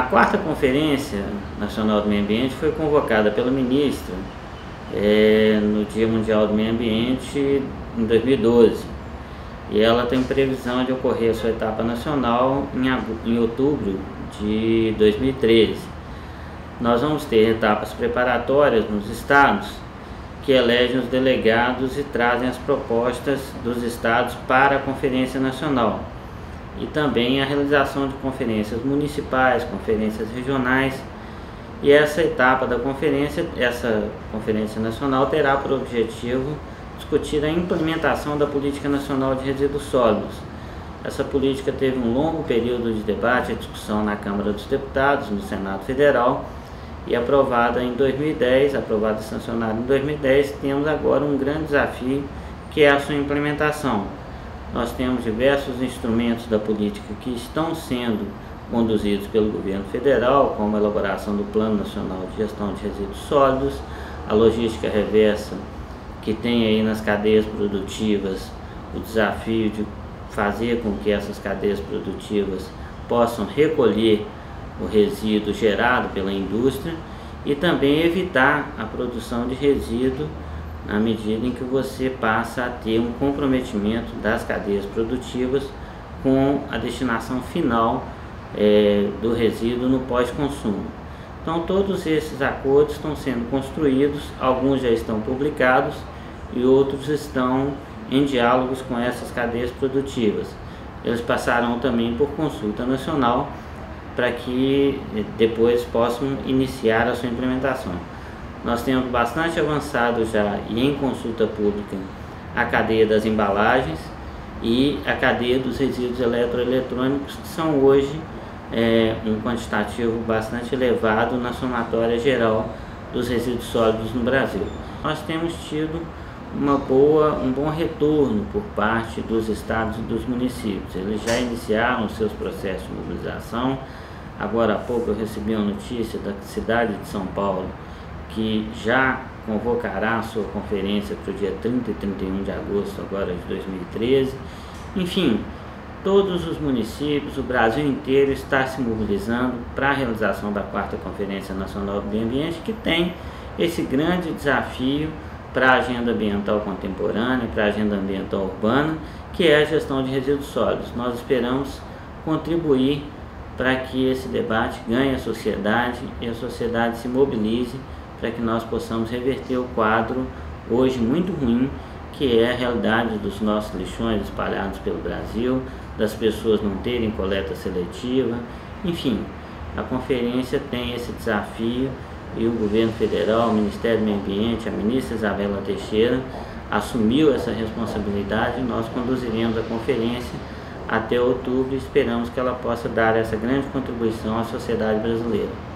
A quarta Conferência Nacional do Meio Ambiente foi convocada pelo ministro é, no Dia Mundial do Meio Ambiente em 2012 e ela tem previsão de ocorrer sua etapa nacional em, em outubro de 2013. Nós vamos ter etapas preparatórias nos estados que elegem os delegados e trazem as propostas dos estados para a Conferência Nacional e também a realização de conferências municipais, conferências regionais. E essa etapa da conferência, essa conferência nacional terá por objetivo discutir a implementação da Política Nacional de Resíduos Sólidos. Essa política teve um longo período de debate e discussão na Câmara dos Deputados, no Senado Federal, e aprovada em 2010, aprovada e sancionada em 2010, temos agora um grande desafio que é a sua implementação nós temos diversos instrumentos da política que estão sendo conduzidos pelo governo federal, como a elaboração do Plano Nacional de Gestão de Resíduos Sólidos, a logística reversa, que tem aí nas cadeias produtivas o desafio de fazer com que essas cadeias produtivas possam recolher o resíduo gerado pela indústria e também evitar a produção de resíduo à medida em que você passa a ter um comprometimento das cadeias produtivas com a destinação final é, do resíduo no pós-consumo. Então, todos esses acordos estão sendo construídos, alguns já estão publicados e outros estão em diálogos com essas cadeias produtivas. Eles passarão também por consulta nacional para que eh, depois possam iniciar a sua implementação. Nós temos bastante avançado já e em consulta pública a cadeia das embalagens e a cadeia dos resíduos eletroeletrônicos, que são hoje é, um quantitativo bastante elevado na somatória geral dos resíduos sólidos no Brasil. Nós temos tido uma boa, um bom retorno por parte dos estados e dos municípios. Eles já iniciaram seus processos de mobilização. Agora há pouco eu recebi uma notícia da cidade de São Paulo que já convocará a sua conferência para o dia 30 e 31 de agosto agora de 2013. Enfim, todos os municípios, o Brasil inteiro está se mobilizando para a realização da quarta Conferência Nacional do Meio Ambiente, que tem esse grande desafio para a agenda ambiental contemporânea, para a agenda ambiental urbana, que é a gestão de resíduos sólidos. Nós esperamos contribuir para que esse debate ganhe a sociedade e a sociedade se mobilize para que nós possamos reverter o quadro hoje muito ruim que é a realidade dos nossos lixões espalhados pelo Brasil, das pessoas não terem coleta seletiva, enfim, a conferência tem esse desafio e o governo federal, o Ministério do Meio Ambiente, a ministra Isabela Teixeira assumiu essa responsabilidade e nós conduziremos a conferência até outubro e esperamos que ela possa dar essa grande contribuição à sociedade brasileira.